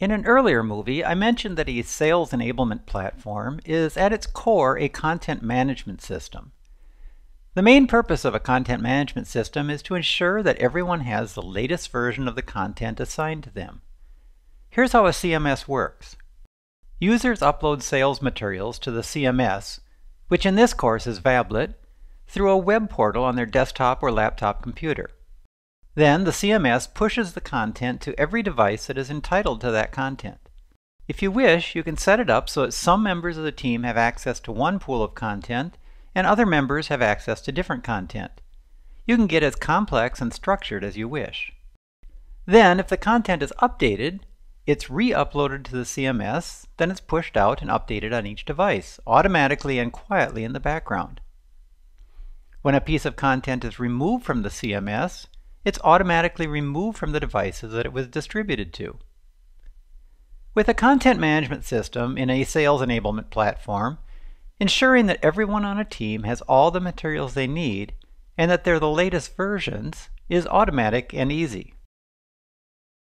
In an earlier movie, I mentioned that a sales enablement platform is at its core a content management system. The main purpose of a content management system is to ensure that everyone has the latest version of the content assigned to them. Here's how a CMS works. Users upload sales materials to the CMS, which in this course is Vablet, through a web portal on their desktop or laptop computer. Then the CMS pushes the content to every device that is entitled to that content. If you wish, you can set it up so that some members of the team have access to one pool of content and other members have access to different content. You can get as complex and structured as you wish. Then, if the content is updated, it's re-uploaded to the CMS, then it's pushed out and updated on each device, automatically and quietly in the background. When a piece of content is removed from the CMS, it's automatically removed from the devices that it was distributed to. With a content management system in a sales enablement platform, ensuring that everyone on a team has all the materials they need and that they're the latest versions is automatic and easy.